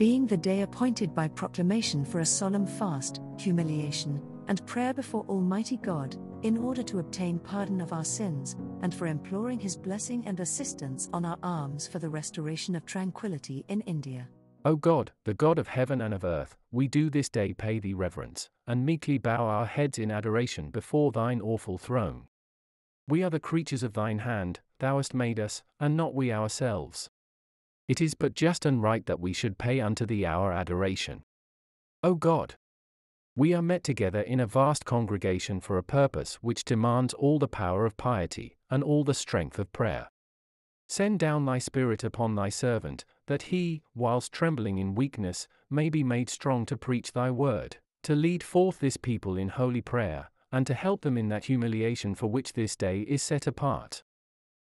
being the day appointed by proclamation for a solemn fast, humiliation, and prayer before Almighty God, in order to obtain pardon of our sins, and for imploring His blessing and assistance on our arms for the restoration of tranquility in India. O God, the God of heaven and of earth, we do this day pay thee reverence, and meekly bow our heads in adoration before thine awful throne. We are the creatures of thine hand, thou hast made us, and not we ourselves. It is but just and right that we should pay unto thee our adoration. O God, we are met together in a vast congregation for a purpose which demands all the power of piety, and all the strength of prayer. Send down thy Spirit upon thy servant, that he, whilst trembling in weakness, may be made strong to preach thy word, to lead forth this people in holy prayer, and to help them in that humiliation for which this day is set apart.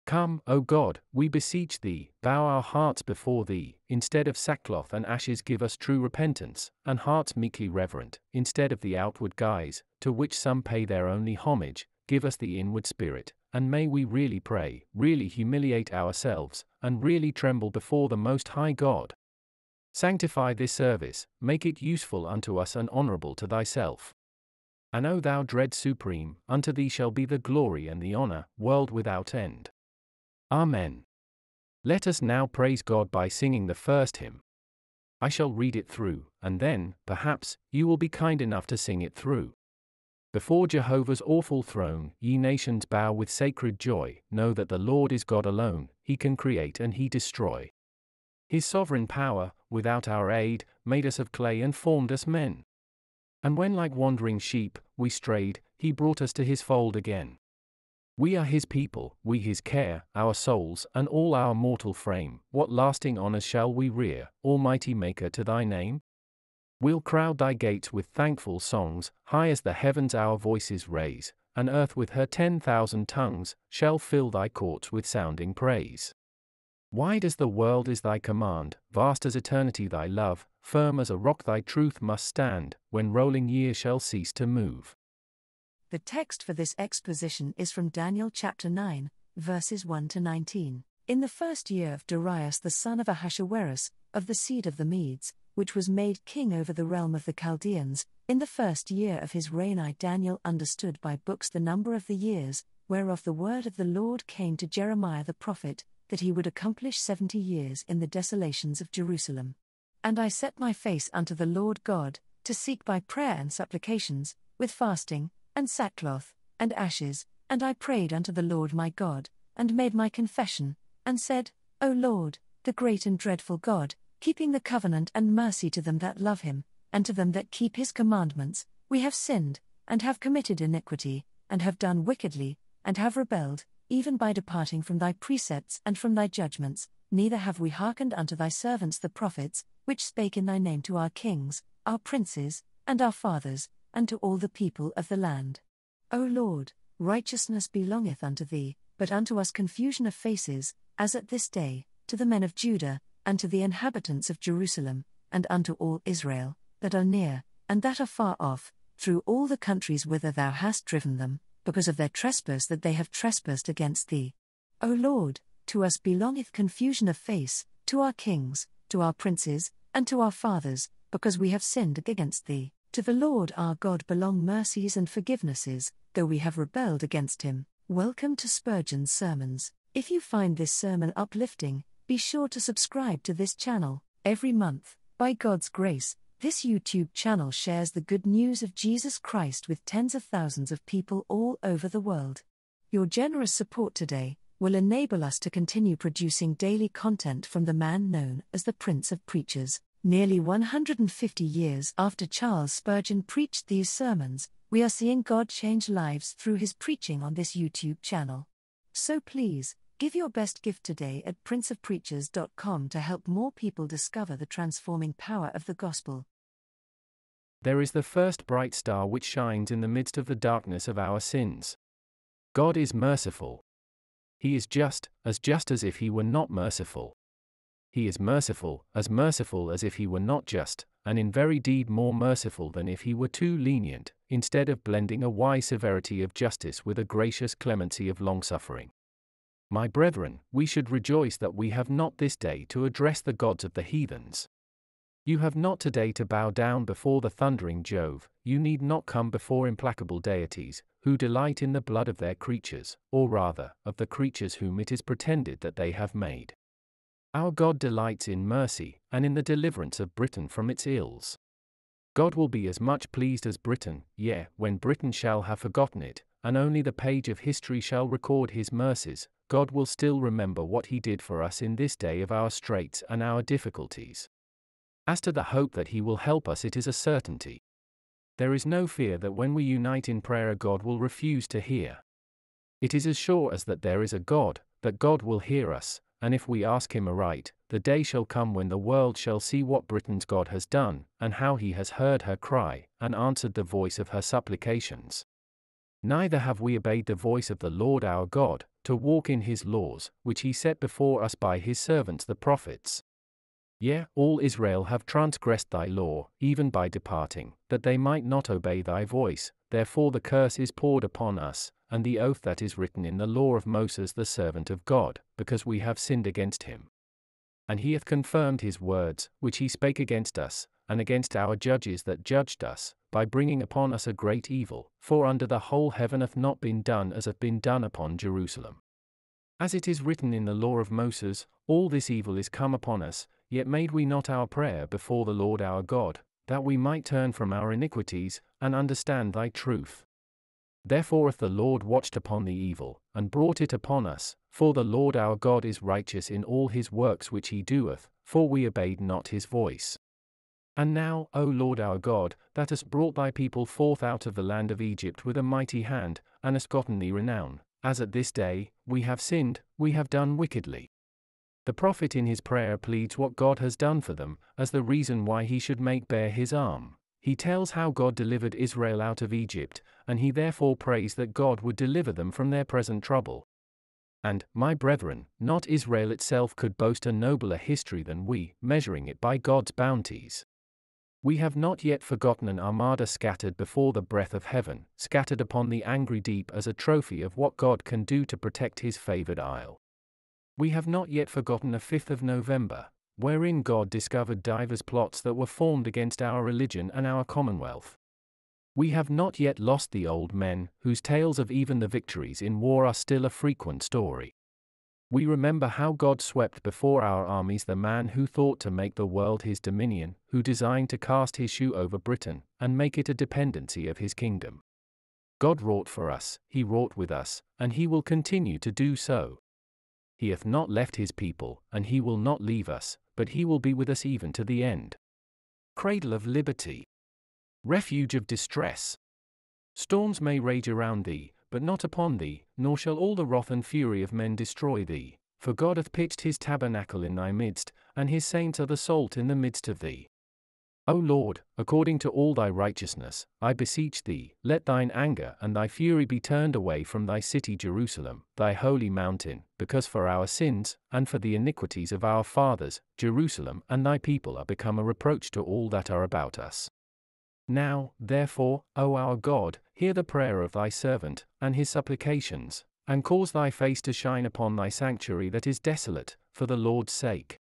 Come, O God, we beseech thee, bow our hearts before thee, instead of sackcloth and ashes give us true repentance, and hearts meekly reverent, instead of the outward guise, to which some pay their only homage, give us the inward spirit, and may we really pray, really humiliate ourselves, and really tremble before the Most High God. Sanctify this service, make it useful unto us and honorable to thyself. And O thou dread Supreme, unto thee shall be the glory and the honor, world without end. Amen. Let us now praise God by singing the first hymn. I shall read it through, and then, perhaps, you will be kind enough to sing it through. Before Jehovah's awful throne, ye nations bow with sacred joy, know that the Lord is God alone, he can create and he destroy. His sovereign power, without our aid, made us of clay and formed us men. And when like wandering sheep, we strayed, he brought us to his fold again. We are his people, we his care, our souls, and all our mortal frame, what lasting honours shall we rear, Almighty Maker to thy name? We'll crowd thy gates with thankful songs, high as the heavens our voices raise, and earth with her ten thousand tongues shall fill thy courts with sounding praise. Wide as the world is thy command, vast as eternity thy love, firm as a rock thy truth must stand, when rolling years shall cease to move. The text for this exposition is from Daniel chapter 9, verses 1 to 19. In the first year of Darius the son of Ahasuerus, of the seed of the Medes, which was made king over the realm of the Chaldeans, in the first year of his reign I Daniel understood by books the number of the years, whereof the word of the Lord came to Jeremiah the prophet, that he would accomplish seventy years in the desolations of Jerusalem. And I set my face unto the Lord God, to seek by prayer and supplications, with fasting, and sackcloth, and ashes, and I prayed unto the Lord my God, and made my confession, and said, O Lord, the great and dreadful God, keeping the covenant and mercy to them that love him, and to them that keep his commandments, we have sinned, and have committed iniquity, and have done wickedly, and have rebelled, even by departing from thy precepts and from thy judgments, neither have we hearkened unto thy servants the prophets, which spake in thy name to our kings, our princes, and our fathers, and to all the people of the land. O Lord, righteousness belongeth unto thee, but unto us confusion of faces, as at this day, to the men of Judah, and to the inhabitants of Jerusalem, and unto all Israel, that are near, and that are far off, through all the countries whither thou hast driven them, because of their trespass that they have trespassed against thee. O Lord, to us belongeth confusion of face, to our kings, to our princes, and to our fathers, because we have sinned against thee. To the Lord our God belong mercies and forgivenesses, though we have rebelled against him. Welcome to Spurgeon's Sermons. If you find this sermon uplifting, be sure to subscribe to this channel. Every month, by God's grace, this YouTube channel shares the good news of Jesus Christ with tens of thousands of people all over the world. Your generous support today will enable us to continue producing daily content from the man known as the Prince of Preachers. Nearly 150 years after Charles Spurgeon preached these sermons, we are seeing God change lives through his preaching on this YouTube channel. So please, Give your best gift today at princeofpreachers.com to help more people discover the transforming power of the gospel. There is the first bright star which shines in the midst of the darkness of our sins. God is merciful. He is just, as just as if he were not merciful. He is merciful, as merciful as if he were not just, and in very deed more merciful than if he were too lenient, instead of blending a wise severity of justice with a gracious clemency of longsuffering. My brethren, we should rejoice that we have not this day to address the gods of the heathens. You have not today to bow down before the thundering Jove, you need not come before implacable deities, who delight in the blood of their creatures, or rather, of the creatures whom it is pretended that they have made. Our God delights in mercy, and in the deliverance of Britain from its ills. God will be as much pleased as Britain, yea, when Britain shall have forgotten it, and only the page of history shall record his mercies, God will still remember what he did for us in this day of our straits and our difficulties. As to the hope that he will help us, it is a certainty. There is no fear that when we unite in prayer, God will refuse to hear. It is as sure as that there is a God, that God will hear us, and if we ask him aright, the day shall come when the world shall see what Britain's God has done, and how he has heard her cry, and answered the voice of her supplications. Neither have we obeyed the voice of the Lord our God, to walk in his laws, which he set before us by his servants the prophets. Yea, all Israel have transgressed thy law, even by departing, that they might not obey thy voice, therefore the curse is poured upon us, and the oath that is written in the law of Moses the servant of God, because we have sinned against him. And he hath confirmed his words, which he spake against us, and against our judges that judged us, by bringing upon us a great evil, for under the whole heaven hath not been done as hath been done upon Jerusalem. As it is written in the law of Moses, all this evil is come upon us, Yet made we not our prayer before the Lord our God, that we might turn from our iniquities, and understand thy truth. Therefore if the Lord watched upon the evil, and brought it upon us, for the Lord our God is righteous in all his works which he doeth, for we obeyed not his voice. And now, O Lord our God, that hast brought thy people forth out of the land of Egypt with a mighty hand, and hast gotten thee renown, as at this day, we have sinned, we have done wickedly. The prophet in his prayer pleads what God has done for them, as the reason why he should make bare his arm. He tells how God delivered Israel out of Egypt, and he therefore prays that God would deliver them from their present trouble. And, my brethren, not Israel itself could boast a nobler history than we, measuring it by God's bounties. We have not yet forgotten an armada scattered before the breath of heaven, scattered upon the angry deep as a trophy of what God can do to protect his favored isle. We have not yet forgotten a 5th of November, wherein God discovered divers plots that were formed against our religion and our commonwealth. We have not yet lost the old men, whose tales of even the victories in war are still a frequent story. We remember how God swept before our armies the man who thought to make the world his dominion, who designed to cast his shoe over Britain, and make it a dependency of his kingdom. God wrought for us, he wrought with us, and he will continue to do so. He hath not left his people, and he will not leave us, but he will be with us even to the end. Cradle of liberty. Refuge of distress. Storms may rage around thee, but not upon thee, nor shall all the wrath and fury of men destroy thee, for God hath pitched his tabernacle in thy midst, and his saints are the salt in the midst of thee. O Lord, according to all thy righteousness, I beseech thee, let thine anger and thy fury be turned away from thy city Jerusalem, thy holy mountain, because for our sins, and for the iniquities of our fathers, Jerusalem and thy people are become a reproach to all that are about us. Now, therefore, O our God, hear the prayer of thy servant, and his supplications, and cause thy face to shine upon thy sanctuary that is desolate, for the Lord's sake.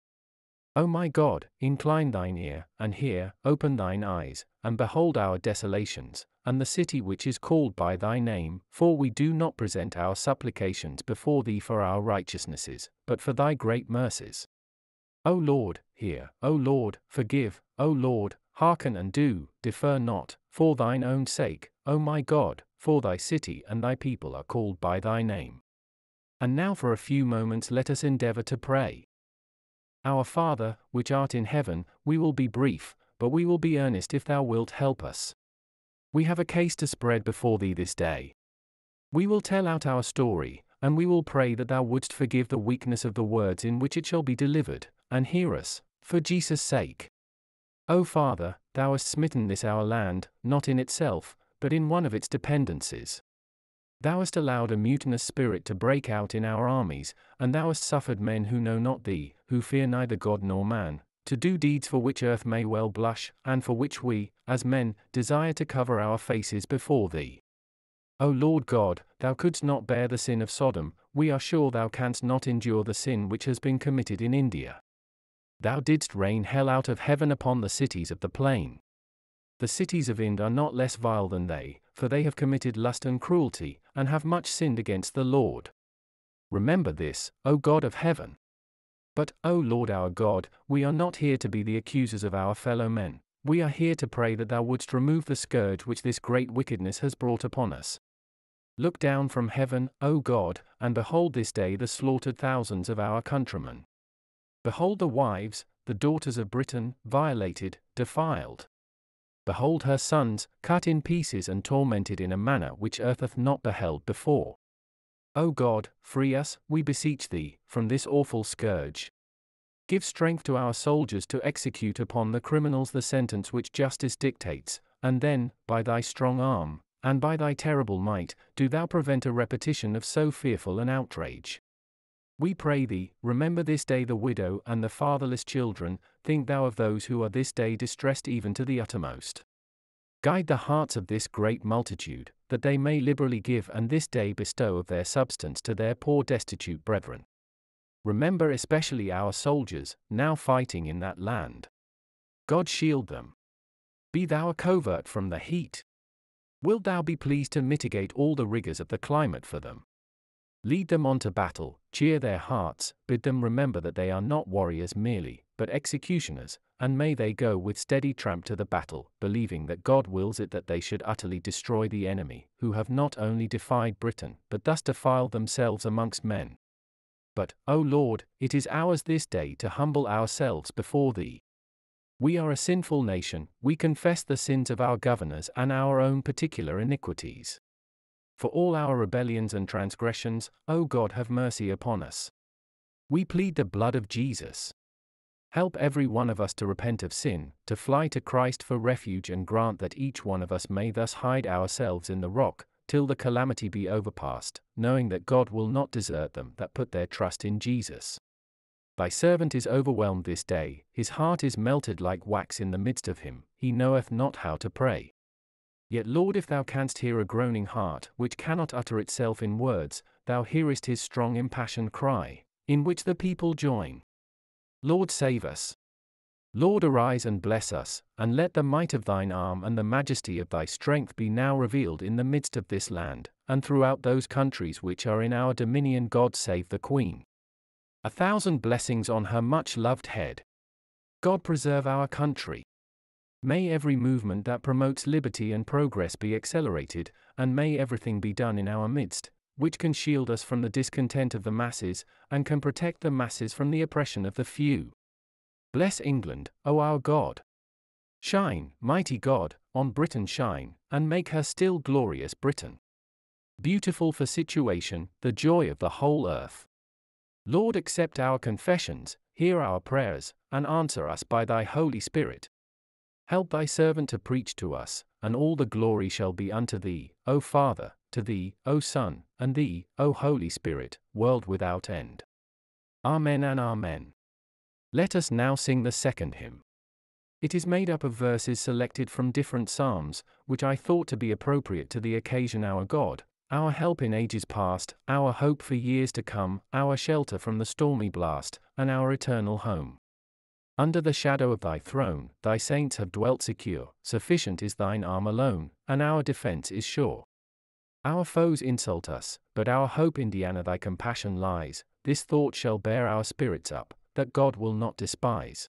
O my God, incline thine ear, and hear, open thine eyes, and behold our desolations, and the city which is called by thy name, for we do not present our supplications before thee for our righteousnesses, but for thy great mercies. O Lord, hear, O Lord, forgive, O Lord, hearken and do, defer not, for thine own sake, O my God, for thy city and thy people are called by thy name. And now for a few moments let us endeavor to pray. Our Father, which art in heaven, we will be brief, but we will be earnest if thou wilt help us. We have a case to spread before thee this day. We will tell out our story, and we will pray that thou wouldst forgive the weakness of the words in which it shall be delivered, and hear us, for Jesus' sake. O Father, thou hast smitten this our land, not in itself, but in one of its dependencies. Thou hast allowed a mutinous spirit to break out in our armies, and thou hast suffered men who know not thee, who fear neither God nor man, to do deeds for which earth may well blush, and for which we, as men, desire to cover our faces before thee. O Lord God, thou couldst not bear the sin of Sodom, we are sure thou canst not endure the sin which has been committed in India. Thou didst rain hell out of heaven upon the cities of the plain. The cities of Ind are not less vile than they, for they have committed lust and cruelty, and have much sinned against the Lord. Remember this, O God of heaven. But, O Lord our God, we are not here to be the accusers of our fellow men, we are here to pray that Thou wouldst remove the scourge which this great wickedness has brought upon us. Look down from heaven, O God, and behold this day the slaughtered thousands of our countrymen. Behold the wives, the daughters of Britain, violated, defiled. Behold her sons, cut in pieces and tormented in a manner which earth hath not beheld before. O God, free us, we beseech thee, from this awful scourge. Give strength to our soldiers to execute upon the criminals the sentence which justice dictates, and then, by thy strong arm, and by thy terrible might, do thou prevent a repetition of so fearful an outrage. We pray thee, remember this day the widow and the fatherless children, think thou of those who are this day distressed even to the uttermost. Guide the hearts of this great multitude, that they may liberally give and this day bestow of their substance to their poor destitute brethren. Remember especially our soldiers, now fighting in that land. God shield them. Be thou a covert from the heat. Wilt thou be pleased to mitigate all the rigors of the climate for them? Lead them on to battle, cheer their hearts, bid them remember that they are not warriors merely, but executioners, and may they go with steady tramp to the battle, believing that God wills it that they should utterly destroy the enemy, who have not only defied Britain, but thus defiled themselves amongst men. But, O Lord, it is ours this day to humble ourselves before Thee. We are a sinful nation, we confess the sins of our governors and our own particular iniquities. For all our rebellions and transgressions, O God, have mercy upon us. We plead the blood of Jesus. Help every one of us to repent of sin, to fly to Christ for refuge, and grant that each one of us may thus hide ourselves in the rock, till the calamity be overpast, knowing that God will not desert them that put their trust in Jesus. Thy servant is overwhelmed this day, his heart is melted like wax in the midst of him, he knoweth not how to pray. Yet, Lord, if thou canst hear a groaning heart, which cannot utter itself in words, thou hearest his strong impassioned cry, in which the people join. Lord, save us. Lord, arise and bless us, and let the might of thine arm and the majesty of thy strength be now revealed in the midst of this land, and throughout those countries which are in our dominion. God save the Queen. A thousand blessings on her much loved head. God preserve our country. May every movement that promotes liberty and progress be accelerated, and may everything be done in our midst, which can shield us from the discontent of the masses, and can protect the masses from the oppression of the few. Bless England, O our God. Shine, mighty God, on Britain shine, and make her still glorious Britain. Beautiful for situation, the joy of the whole earth. Lord, accept our confessions, hear our prayers, and answer us by thy Holy Spirit. Help thy servant to preach to us, and all the glory shall be unto thee, O Father, to thee, O Son, and thee, O Holy Spirit, world without end. Amen and Amen. Let us now sing the second hymn. It is made up of verses selected from different psalms, which I thought to be appropriate to the occasion our God, our help in ages past, our hope for years to come, our shelter from the stormy blast, and our eternal home. Under the shadow of thy throne, thy saints have dwelt secure, sufficient is thine arm alone, and our defense is sure. Our foes insult us, but our hope Indiana thy compassion lies, this thought shall bear our spirits up, that God will not despise.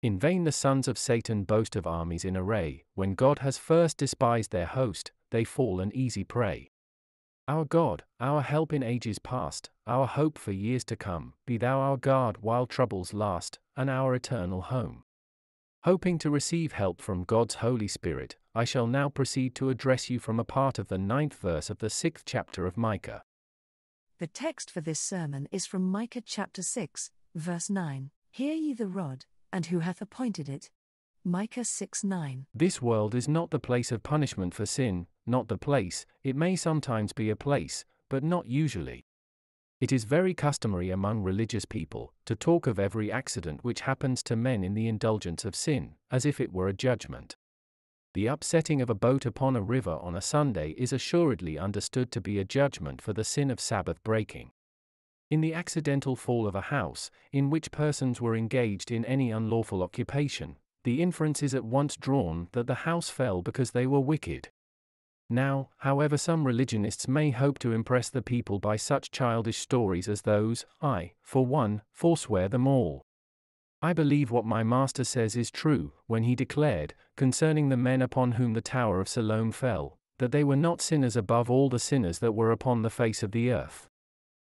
In vain the sons of Satan boast of armies in array, when God has first despised their host, they fall an easy prey. Our God, our help in ages past, our hope for years to come, be thou our guard while troubles last, and our eternal home. Hoping to receive help from God's Holy Spirit, I shall now proceed to address you from a part of the ninth verse of the sixth chapter of Micah. The text for this sermon is from Micah chapter 6, verse 9. Hear ye the rod, and who hath appointed it? Micah 6 9. This world is not the place of punishment for sin, not the place, it may sometimes be a place, but not usually. It is very customary among religious people to talk of every accident which happens to men in the indulgence of sin, as if it were a judgment. The upsetting of a boat upon a river on a Sunday is assuredly understood to be a judgment for the sin of Sabbath breaking. In the accidental fall of a house, in which persons were engaged in any unlawful occupation, the inference is at once drawn that the house fell because they were wicked. Now, however, some religionists may hope to impress the people by such childish stories as those, I, for one, forswear them all. I believe what my master says is true, when he declared, concerning the men upon whom the tower of Siloam fell, that they were not sinners above all the sinners that were upon the face of the earth.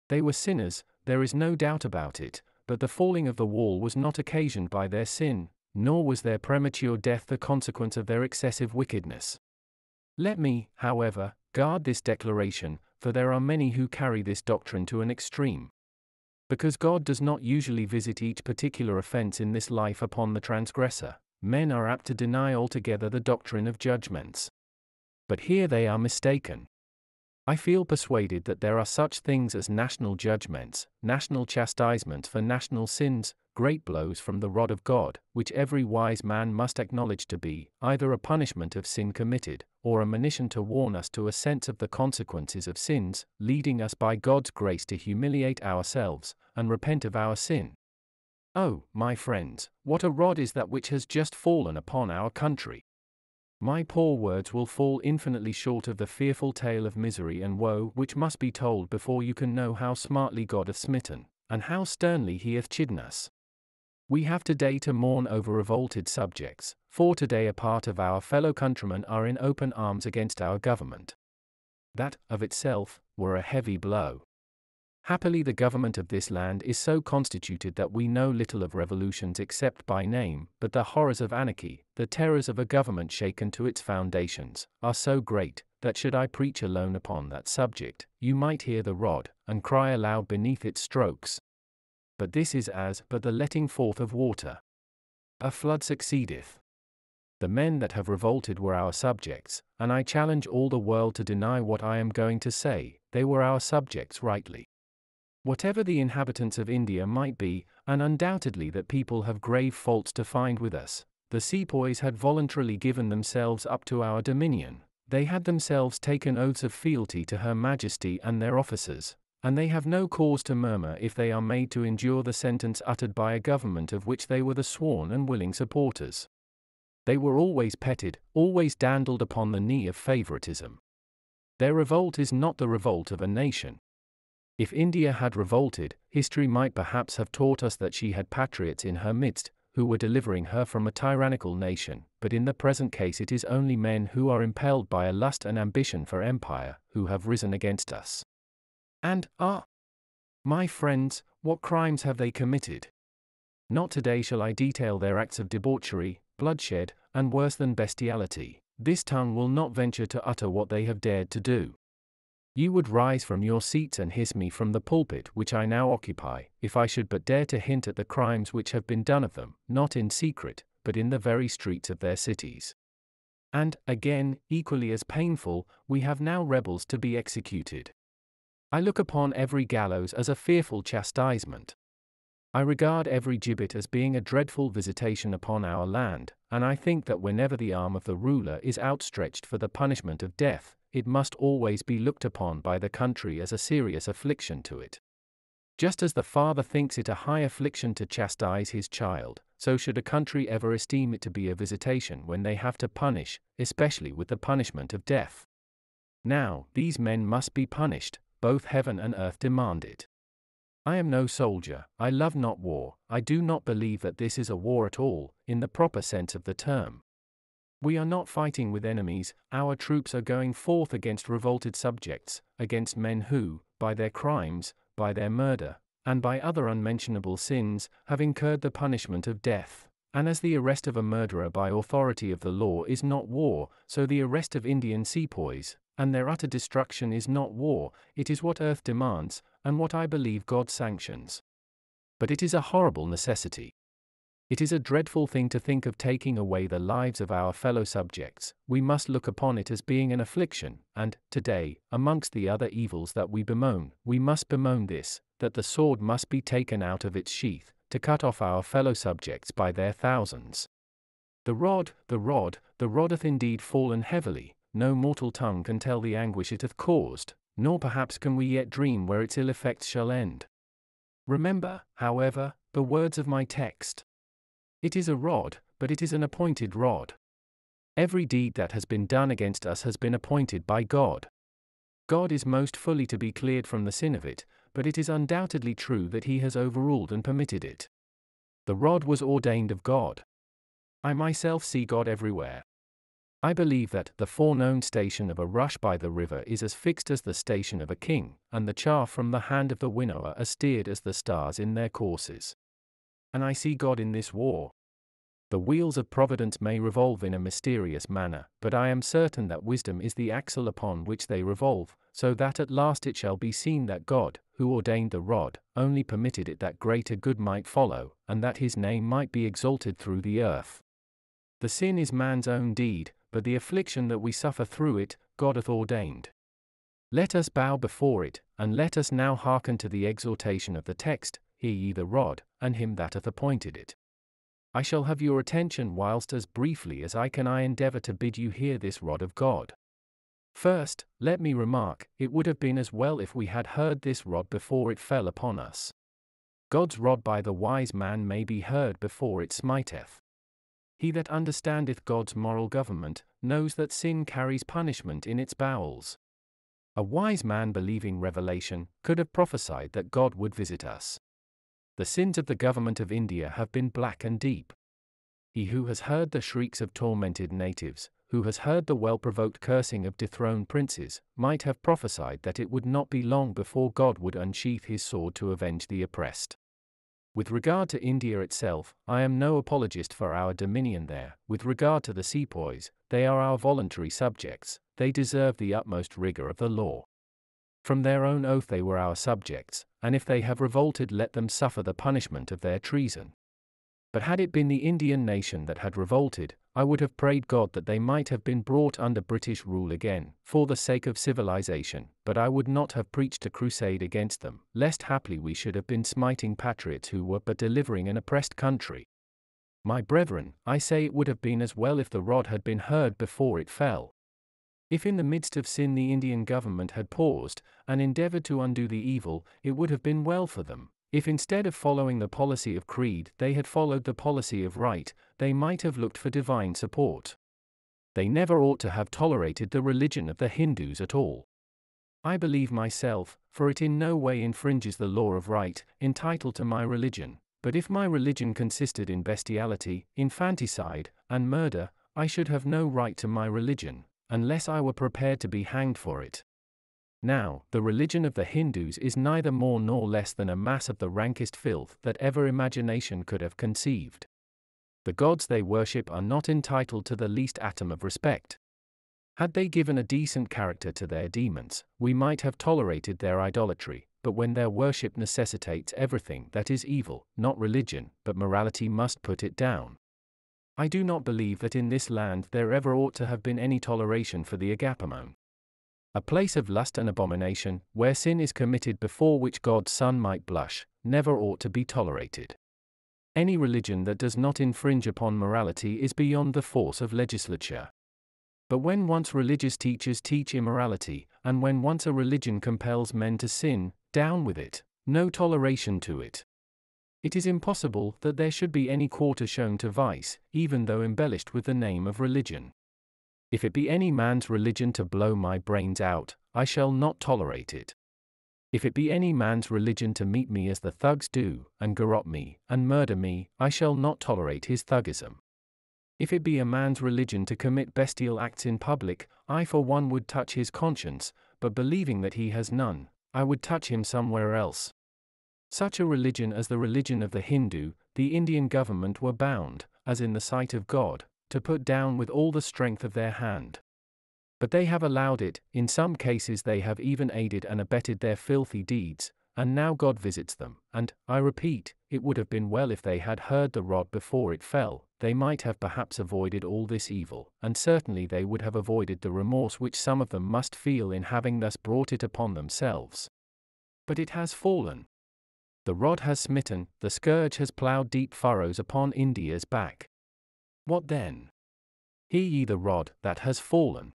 They were sinners, there is no doubt about it, but the falling of the wall was not occasioned by their sin, nor was their premature death the consequence of their excessive wickedness. Let me, however, guard this declaration, for there are many who carry this doctrine to an extreme. Because God does not usually visit each particular offense in this life upon the transgressor, men are apt to deny altogether the doctrine of judgments. But here they are mistaken. I feel persuaded that there are such things as national judgments, national chastisements for national sins, great blows from the rod of God, which every wise man must acknowledge to be either a punishment of sin committed, or a monition to warn us to a sense of the consequences of sins, leading us by God's grace to humiliate ourselves, and repent of our sin. Oh, my friends, what a rod is that which has just fallen upon our country! My poor words will fall infinitely short of the fearful tale of misery and woe which must be told before you can know how smartly God hath smitten, and how sternly he hath chidden us. We have today to mourn over revolted subjects, for today a part of our fellow countrymen are in open arms against our government. That, of itself, were a heavy blow. Happily, the government of this land is so constituted that we know little of revolutions except by name, but the horrors of anarchy, the terrors of a government shaken to its foundations, are so great, that should I preach alone upon that subject, you might hear the rod, and cry aloud beneath its strokes. But this is as but the letting forth of water. A flood succeedeth. The men that have revolted were our subjects, and I challenge all the world to deny what I am going to say, they were our subjects rightly. Whatever the inhabitants of India might be, and undoubtedly that people have grave faults to find with us, the sepoys had voluntarily given themselves up to our dominion, they had themselves taken oaths of fealty to Her Majesty and their officers, and they have no cause to murmur if they are made to endure the sentence uttered by a government of which they were the sworn and willing supporters. They were always petted, always dandled upon the knee of favoritism. Their revolt is not the revolt of a nation, if India had revolted, history might perhaps have taught us that she had patriots in her midst, who were delivering her from a tyrannical nation, but in the present case it is only men who are impelled by a lust and ambition for empire, who have risen against us. And, ah! My friends, what crimes have they committed? Not today shall I detail their acts of debauchery, bloodshed, and worse than bestiality. This tongue will not venture to utter what they have dared to do. You would rise from your seats and hiss me from the pulpit which I now occupy, if I should but dare to hint at the crimes which have been done of them, not in secret, but in the very streets of their cities. And, again, equally as painful, we have now rebels to be executed. I look upon every gallows as a fearful chastisement. I regard every gibbet as being a dreadful visitation upon our land, and I think that whenever the arm of the ruler is outstretched for the punishment of death, it must always be looked upon by the country as a serious affliction to it. Just as the father thinks it a high affliction to chastise his child, so should a country ever esteem it to be a visitation when they have to punish, especially with the punishment of death. Now, these men must be punished, both heaven and earth demand it. I am no soldier, I love not war, I do not believe that this is a war at all, in the proper sense of the term. We are not fighting with enemies, our troops are going forth against revolted subjects, against men who, by their crimes, by their murder, and by other unmentionable sins, have incurred the punishment of death. And as the arrest of a murderer by authority of the law is not war, so the arrest of Indian sepoys, and their utter destruction is not war, it is what earth demands, and what I believe God sanctions. But it is a horrible necessity. It is a dreadful thing to think of taking away the lives of our fellow subjects, we must look upon it as being an affliction, and, today, amongst the other evils that we bemoan, we must bemoan this, that the sword must be taken out of its sheath, to cut off our fellow subjects by their thousands. The rod, the rod, the rod hath indeed fallen heavily, no mortal tongue can tell the anguish it hath caused, nor perhaps can we yet dream where its ill effects shall end. Remember, however, the words of my text. It is a rod, but it is an appointed rod. Every deed that has been done against us has been appointed by God. God is most fully to be cleared from the sin of it, but it is undoubtedly true that he has overruled and permitted it. The rod was ordained of God. I myself see God everywhere. I believe that the foreknown station of a rush by the river is as fixed as the station of a king, and the chaff from the hand of the winnower as steered as the stars in their courses. And I see God in this war. The wheels of providence may revolve in a mysterious manner, but I am certain that wisdom is the axle upon which they revolve, so that at last it shall be seen that God, who ordained the rod, only permitted it that greater good might follow, and that his name might be exalted through the earth. The sin is man's own deed, but the affliction that we suffer through it, God hath ordained. Let us bow before it, and let us now hearken to the exhortation of the text Hear ye the rod, and him that hath appointed it. I shall have your attention whilst as briefly as I can I endeavour to bid you hear this rod of God. First, let me remark, it would have been as well if we had heard this rod before it fell upon us. God's rod by the wise man may be heard before it smiteth. He that understandeth God's moral government, knows that sin carries punishment in its bowels. A wise man believing revelation, could have prophesied that God would visit us. The sins of the government of India have been black and deep. He who has heard the shrieks of tormented natives, who has heard the well provoked cursing of dethroned princes, might have prophesied that it would not be long before God would unsheath his sword to avenge the oppressed. With regard to India itself, I am no apologist for our dominion there. With regard to the sepoys, they are our voluntary subjects, they deserve the utmost rigor of the law. From their own oath they were our subjects, and if they have revolted, let them suffer the punishment of their treason. But had it been the Indian nation that had revolted, I would have prayed God that they might have been brought under British rule again, for the sake of civilization, but I would not have preached a crusade against them, lest haply we should have been smiting patriots who were but delivering an oppressed country. My brethren, I say it would have been as well if the rod had been heard before it fell. If in the midst of sin the Indian government had paused, and endeavored to undo the evil, it would have been well for them, if instead of following the policy of creed they had followed the policy of right, they might have looked for divine support. They never ought to have tolerated the religion of the Hindus at all. I believe myself, for it in no way infringes the law of right, entitled to my religion, but if my religion consisted in bestiality, infanticide, and murder, I should have no right to my religion, unless I were prepared to be hanged for it. Now, the religion of the Hindus is neither more nor less than a mass of the rankest filth that ever imagination could have conceived. The gods they worship are not entitled to the least atom of respect. Had they given a decent character to their demons, we might have tolerated their idolatry, but when their worship necessitates everything that is evil, not religion, but morality must put it down. I do not believe that in this land there ever ought to have been any toleration for the Agapemone a place of lust and abomination, where sin is committed before which God's Son might blush, never ought to be tolerated. Any religion that does not infringe upon morality is beyond the force of legislature. But when once religious teachers teach immorality, and when once a religion compels men to sin, down with it, no toleration to it. It is impossible that there should be any quarter shown to vice, even though embellished with the name of religion. If it be any man's religion to blow my brains out, I shall not tolerate it. If it be any man's religion to meet me as the thugs do, and garrote me, and murder me, I shall not tolerate his thuggism. If it be a man's religion to commit bestial acts in public, I for one would touch his conscience, but believing that he has none, I would touch him somewhere else. Such a religion as the religion of the Hindu, the Indian government were bound, as in the sight of God, to put down with all the strength of their hand. But they have allowed it, in some cases they have even aided and abetted their filthy deeds, and now God visits them, and, I repeat, it would have been well if they had heard the rod before it fell, they might have perhaps avoided all this evil, and certainly they would have avoided the remorse which some of them must feel in having thus brought it upon themselves. But it has fallen. The rod has smitten, the scourge has ploughed deep furrows upon India's back. What then? Hear ye the rod that has fallen.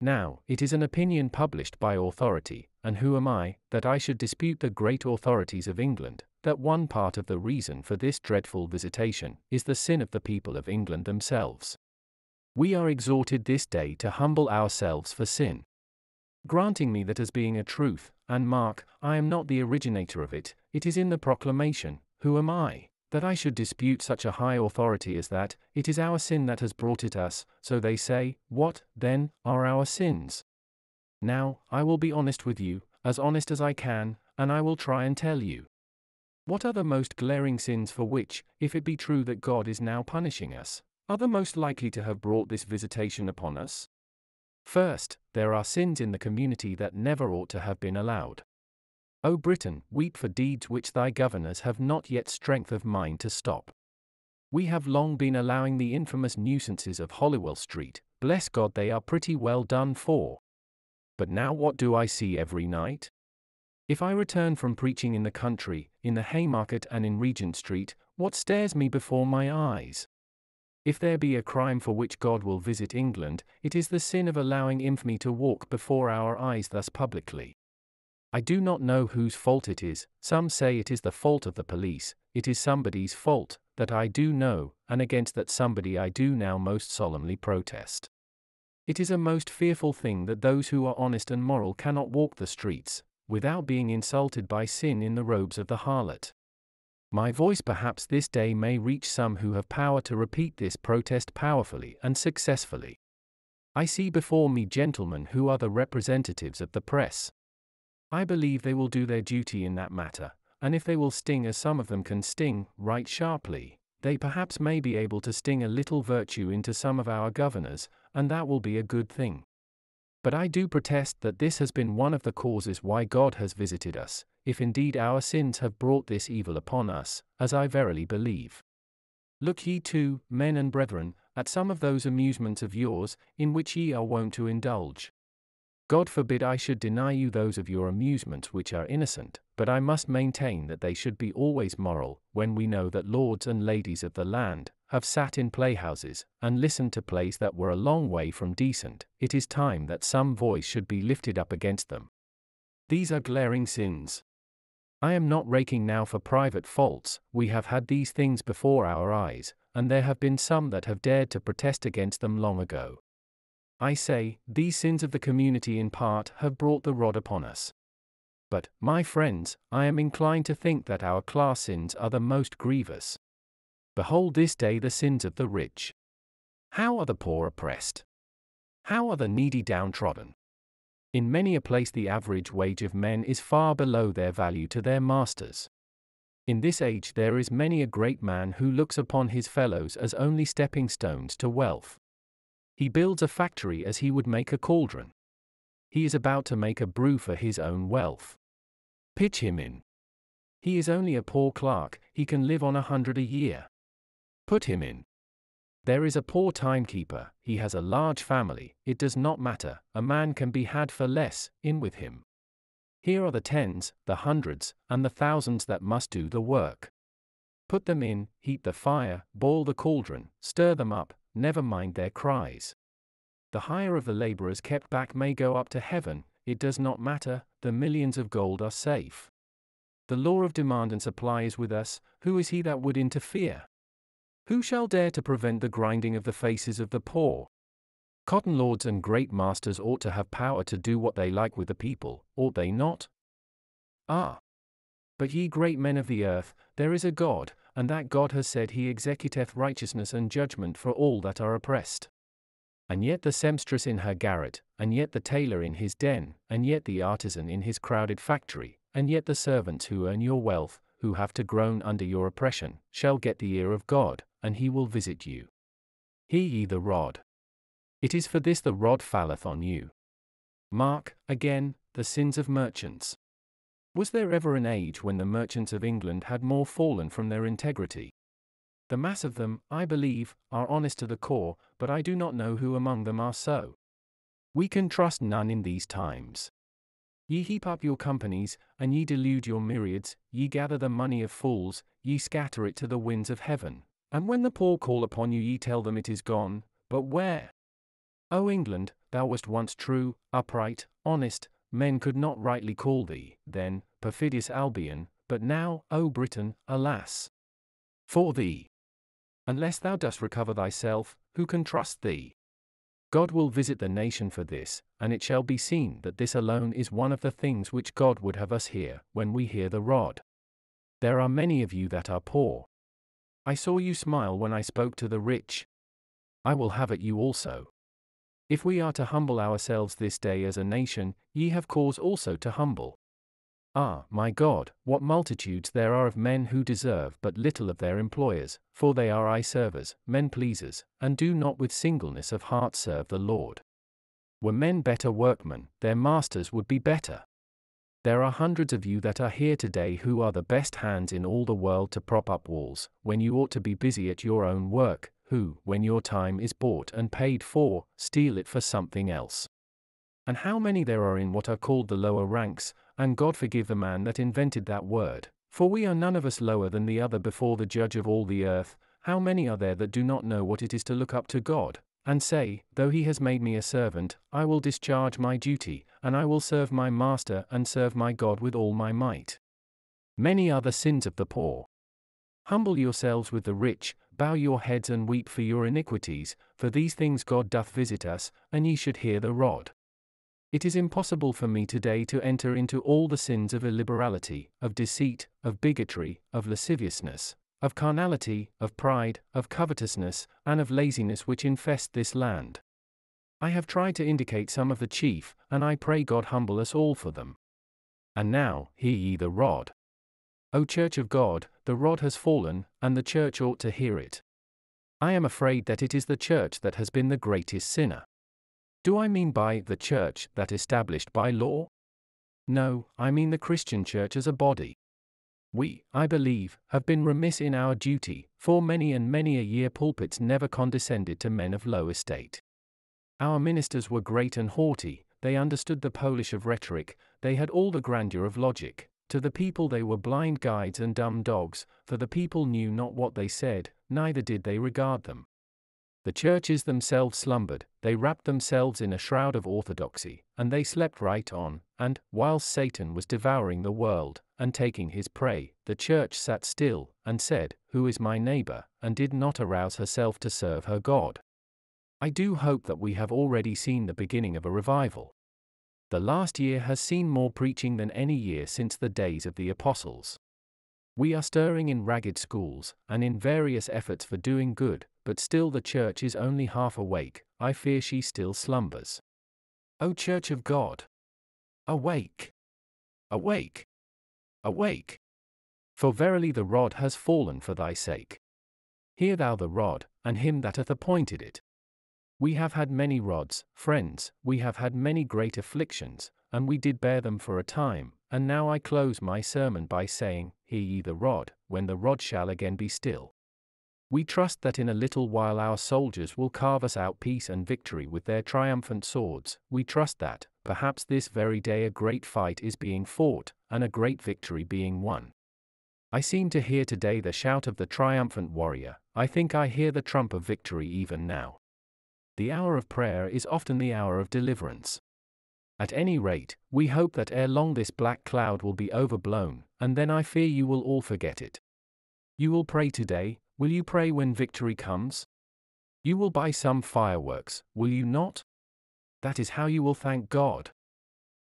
Now, it is an opinion published by authority, and who am I, that I should dispute the great authorities of England, that one part of the reason for this dreadful visitation is the sin of the people of England themselves. We are exhorted this day to humble ourselves for sin. Granting me that as being a truth, and mark, I am not the originator of it, it is in the proclamation, who am I, that I should dispute such a high authority as that, it is our sin that has brought it us, so they say, what, then, are our sins? Now, I will be honest with you, as honest as I can, and I will try and tell you. What are the most glaring sins for which, if it be true that God is now punishing us, are the most likely to have brought this visitation upon us? First, there are sins in the community that never ought to have been allowed. O Britain, weep for deeds which thy governors have not yet strength of mind to stop. We have long been allowing the infamous nuisances of Holywell Street, bless God they are pretty well done for. But now what do I see every night? If I return from preaching in the country, in the Haymarket and in Regent Street, what stares me before my eyes? If there be a crime for which God will visit England, it is the sin of allowing infamy to walk before our eyes thus publicly. I do not know whose fault it is, some say it is the fault of the police, it is somebody's fault, that I do know, and against that somebody I do now most solemnly protest. It is a most fearful thing that those who are honest and moral cannot walk the streets, without being insulted by sin in the robes of the harlot. My voice perhaps this day may reach some who have power to repeat this protest powerfully and successfully. I see before me gentlemen who are the representatives of the press, I believe they will do their duty in that matter, and if they will sting as some of them can sting, right sharply, they perhaps may be able to sting a little virtue into some of our governors, and that will be a good thing. But I do protest that this has been one of the causes why God has visited us, if indeed our sins have brought this evil upon us, as I verily believe. Look ye too, men and brethren, at some of those amusements of yours, in which ye are wont to indulge. God forbid I should deny you those of your amusements which are innocent, but I must maintain that they should be always moral, when we know that lords and ladies of the land have sat in playhouses and listened to plays that were a long way from decent. It is time that some voice should be lifted up against them. These are glaring sins. I am not raking now for private faults, we have had these things before our eyes, and there have been some that have dared to protest against them long ago. I say, these sins of the community in part have brought the rod upon us. But, my friends, I am inclined to think that our class sins are the most grievous. Behold this day the sins of the rich. How are the poor oppressed? How are the needy downtrodden? In many a place the average wage of men is far below their value to their masters. In this age there is many a great man who looks upon his fellows as only stepping stones to wealth. He builds a factory as he would make a cauldron. He is about to make a brew for his own wealth. Pitch him in. He is only a poor clerk, he can live on a hundred a year. Put him in. There is a poor timekeeper, he has a large family, it does not matter, a man can be had for less, in with him. Here are the tens, the hundreds, and the thousands that must do the work. Put them in, heat the fire, boil the cauldron, stir them up, never mind their cries. The hire of the laborers kept back may go up to heaven, it does not matter, the millions of gold are safe. The law of demand and supply is with us, who is he that would interfere? Who shall dare to prevent the grinding of the faces of the poor? Cotton lords and great masters ought to have power to do what they like with the people, ought they not? Ah! But ye great men of the earth, there is a God, and that God has said he executeth righteousness and judgment for all that are oppressed. And yet the sempstress in her garret, and yet the tailor in his den, and yet the artisan in his crowded factory, and yet the servants who earn your wealth, who have to groan under your oppression, shall get the ear of God, and he will visit you. Hear ye the rod. It is for this the rod falleth on you. Mark, again, the sins of merchants. Was there ever an age when the merchants of England had more fallen from their integrity? The mass of them, I believe, are honest to the core, but I do not know who among them are so. We can trust none in these times. Ye heap up your companies, and ye delude your myriads, ye gather the money of fools, ye scatter it to the winds of heaven. And when the poor call upon you, ye tell them it is gone, but where? O England, thou wast once true, upright, honest, men could not rightly call thee, then, perfidious Albion, but now, O Britain, alas! For thee. Unless thou dost recover thyself, who can trust thee? God will visit the nation for this, and it shall be seen that this alone is one of the things which God would have us hear, when we hear the rod. There are many of you that are poor. I saw you smile when I spoke to the rich. I will have at you also. If we are to humble ourselves this day as a nation, ye have cause also to humble. Ah, my God, what multitudes there are of men who deserve but little of their employers, for they are eye servers, men pleasers, and do not with singleness of heart serve the Lord. Were men better workmen, their masters would be better. There are hundreds of you that are here today who are the best hands in all the world to prop up walls, when you ought to be busy at your own work, who, when your time is bought and paid for, steal it for something else. And how many there are in what are called the lower ranks, and God forgive the man that invented that word, for we are none of us lower than the other before the judge of all the earth, how many are there that do not know what it is to look up to God, and say, Though he has made me a servant, I will discharge my duty, and I will serve my master and serve my God with all my might. Many are the sins of the poor. Humble yourselves with the rich, bow your heads and weep for your iniquities, for these things God doth visit us, and ye should hear the rod. It is impossible for me today to enter into all the sins of illiberality, of deceit, of bigotry, of lasciviousness, of carnality, of pride, of covetousness, and of laziness which infest this land. I have tried to indicate some of the chief, and I pray God humble us all for them. And now, hear ye the rod. O Church of God, the rod has fallen, and the church ought to hear it. I am afraid that it is the church that has been the greatest sinner. Do I mean by the church that established by law? No, I mean the Christian church as a body. We, I believe, have been remiss in our duty, for many and many a year pulpits never condescended to men of low estate. Our ministers were great and haughty, they understood the polish of rhetoric, they had all the grandeur of logic, to the people they were blind guides and dumb dogs, for the people knew not what they said, neither did they regard them. The churches themselves slumbered, they wrapped themselves in a shroud of orthodoxy, and they slept right on, and, whilst Satan was devouring the world, and taking his prey, the church sat still, and said, Who is my neighbor, and did not arouse herself to serve her God. I do hope that we have already seen the beginning of a revival. The last year has seen more preaching than any year since the days of the apostles. We are stirring in ragged schools, and in various efforts for doing good, but still the church is only half awake, I fear she still slumbers. O Church of God! Awake! Awake! Awake! For verily the rod has fallen for thy sake. Hear thou the rod, and him that hath appointed it. We have had many rods, friends, we have had many great afflictions, and we did bear them for a time, and now I close my sermon by saying, Hear ye the rod, when the rod shall again be still. We trust that in a little while our soldiers will carve us out peace and victory with their triumphant swords. We trust that, perhaps this very day, a great fight is being fought, and a great victory being won. I seem to hear today the shout of the triumphant warrior, I think I hear the trump of victory even now. The hour of prayer is often the hour of deliverance. At any rate, we hope that ere long this black cloud will be overblown, and then I fear you will all forget it. You will pray today, will you pray when victory comes? You will buy some fireworks, will you not? That is how you will thank God.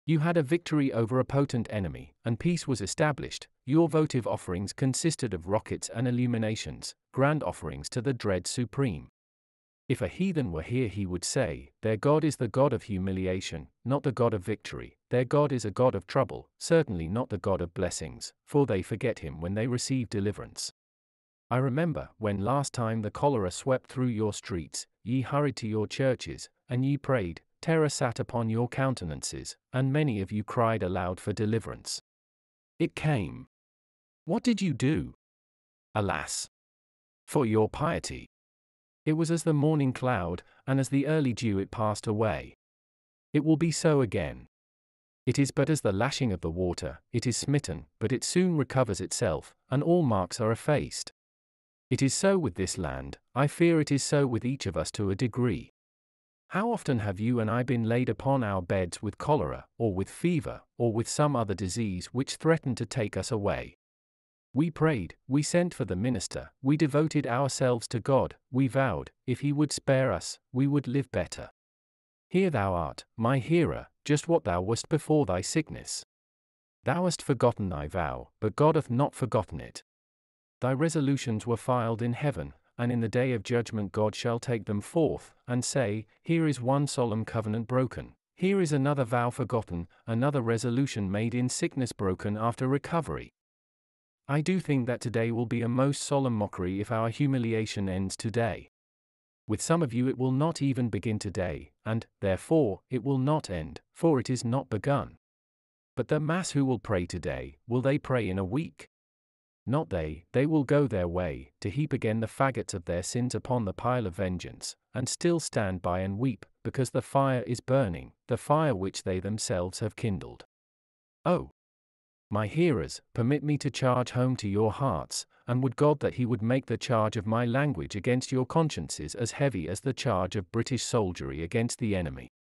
You had a victory over a potent enemy, and peace was established. Your votive offerings consisted of rockets and illuminations, grand offerings to the dread Supreme. If a heathen were here, he would say, Their God is the God of humiliation, not the God of victory, their God is a God of trouble, certainly not the God of blessings, for they forget him when they receive deliverance. I remember, when last time the cholera swept through your streets, ye hurried to your churches, and ye prayed, terror sat upon your countenances, and many of you cried aloud for deliverance. It came. What did you do? Alas! For your piety. It was as the morning cloud, and as the early dew it passed away. It will be so again. It is but as the lashing of the water, it is smitten, but it soon recovers itself, and all marks are effaced. It is so with this land, I fear it is so with each of us to a degree. How often have you and I been laid upon our beds with cholera, or with fever, or with some other disease which threatened to take us away? We prayed, we sent for the minister, we devoted ourselves to God, we vowed, if he would spare us, we would live better. Here thou art, my hearer, just what thou wast before thy sickness. Thou hast forgotten thy vow, but God hath not forgotten it. Thy resolutions were filed in heaven, and in the day of judgment God shall take them forth, and say, Here is one solemn covenant broken, here is another vow forgotten, another resolution made in sickness broken after recovery. I do think that today will be a most solemn mockery if our humiliation ends today. With some of you it will not even begin today, and, therefore, it will not end, for it is not begun. But the mass who will pray today, will they pray in a week? Not they, they will go their way, to heap again the faggots of their sins upon the pile of vengeance, and still stand by and weep, because the fire is burning, the fire which they themselves have kindled. Oh! My hearers, permit me to charge home to your hearts, and would God that He would make the charge of my language against your consciences as heavy as the charge of British soldiery against the enemy.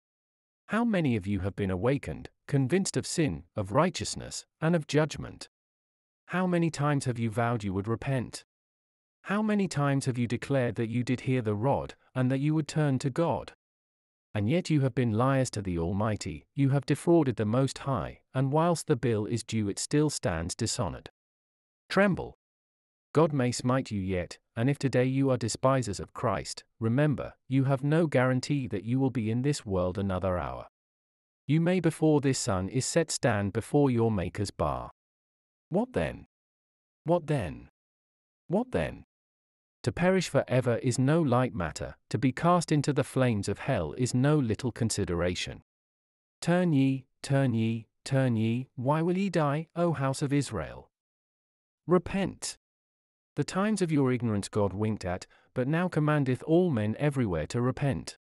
How many of you have been awakened, convinced of sin, of righteousness, and of judgment? How many times have you vowed you would repent? How many times have you declared that you did hear the rod, and that you would turn to God? And yet you have been liars to the Almighty, you have defrauded the Most High, and whilst the bill is due, it still stands dishonored. Tremble. God may smite you yet, and if today you are despisers of Christ, remember, you have no guarantee that you will be in this world another hour. You may before this sun is set stand before your Maker's bar. What then? What then? What then? To perish for ever is no light matter, to be cast into the flames of hell is no little consideration. Turn ye, turn ye, turn ye, why will ye die, O house of Israel? Repent. The times of your ignorance God winked at, but now commandeth all men everywhere to repent.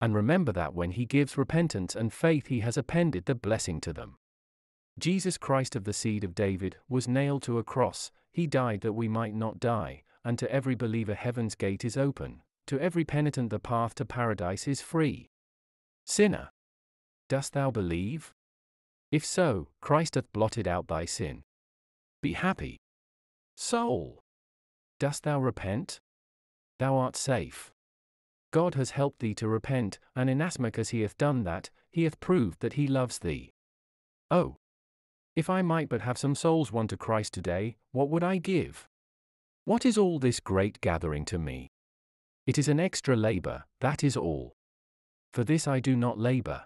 And remember that when he gives repentance and faith, he has appended the blessing to them. Jesus Christ of the seed of David was nailed to a cross, he died that we might not die, and to every believer heaven's gate is open, to every penitent the path to paradise is free. Sinner! Dost thou believe? If so, Christ hath blotted out thy sin. Be happy. Soul! Dost thou repent? Thou art safe. God has helped thee to repent, and inasmuch as he hath done that, he hath proved that he loves thee. Oh! If I might but have some souls won to Christ today, what would I give? What is all this great gathering to me? It is an extra labor, that is all. For this I do not labor.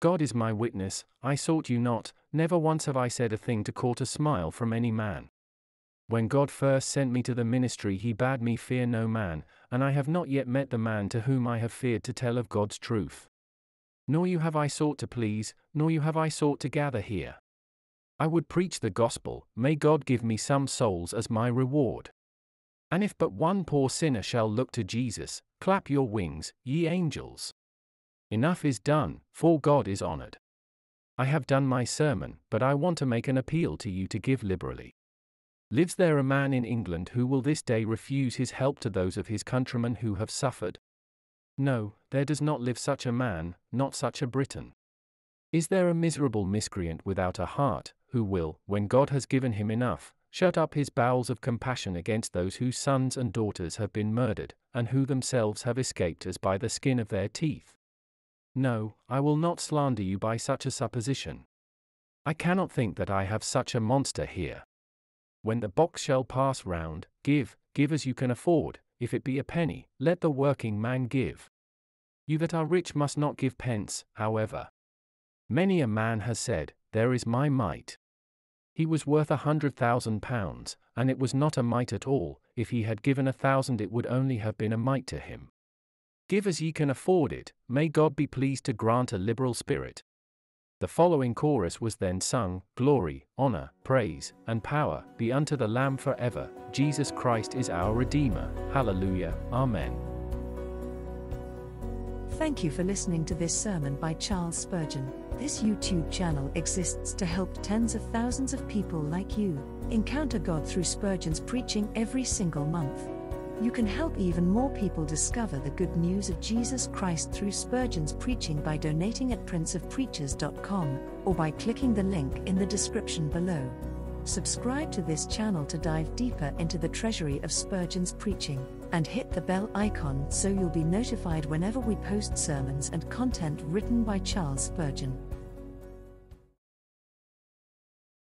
God is my witness, I sought you not, never once have I said a thing to court a smile from any man. When God first sent me to the ministry, he bade me fear no man, and I have not yet met the man to whom I have feared to tell of God's truth. Nor you have I sought to please, nor you have I sought to gather here. I would preach the gospel, may God give me some souls as my reward. And if but one poor sinner shall look to Jesus, clap your wings, ye angels. Enough is done, for God is honored. I have done my sermon, but I want to make an appeal to you to give liberally. Lives there a man in England who will this day refuse his help to those of his countrymen who have suffered? No, there does not live such a man, not such a Briton. Is there a miserable miscreant without a heart, who will, when God has given him enough, shut up his bowels of compassion against those whose sons and daughters have been murdered, and who themselves have escaped as by the skin of their teeth? No, I will not slander you by such a supposition. I cannot think that I have such a monster here. When the box shall pass round, give, give as you can afford, if it be a penny, let the working man give. You that are rich must not give pence, however. Many a man has said, There is my mite. He was worth a hundred thousand pounds, and it was not a mite at all, if he had given a thousand it would only have been a mite to him. Give as ye can afford it, may God be pleased to grant a liberal spirit. The following chorus was then sung Glory, honor, praise, and power be unto the Lamb forever. Jesus Christ is our Redeemer. Hallelujah. Amen. Thank you for listening to this sermon by Charles Spurgeon. This YouTube channel exists to help tens of thousands of people like you encounter God through Spurgeon's preaching every single month. You can help even more people discover the good news of Jesus Christ through Spurgeon's preaching by donating at princeofpreachers.com or by clicking the link in the description below. Subscribe to this channel to dive deeper into the treasury of Spurgeon's preaching, and hit the bell icon so you'll be notified whenever we post sermons and content written by Charles Spurgeon.